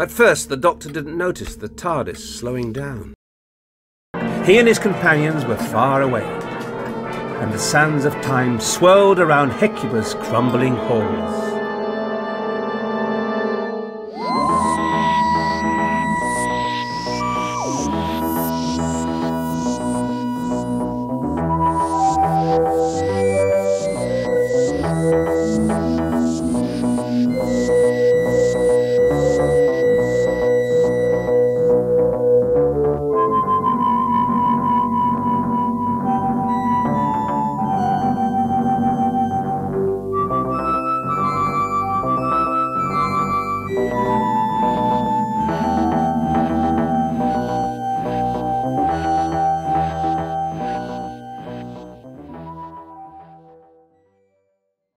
At first, the Doctor didn't notice the TARDIS slowing down. He and his companions were far away, and the sands of time swirled around Hecuba's crumbling halls.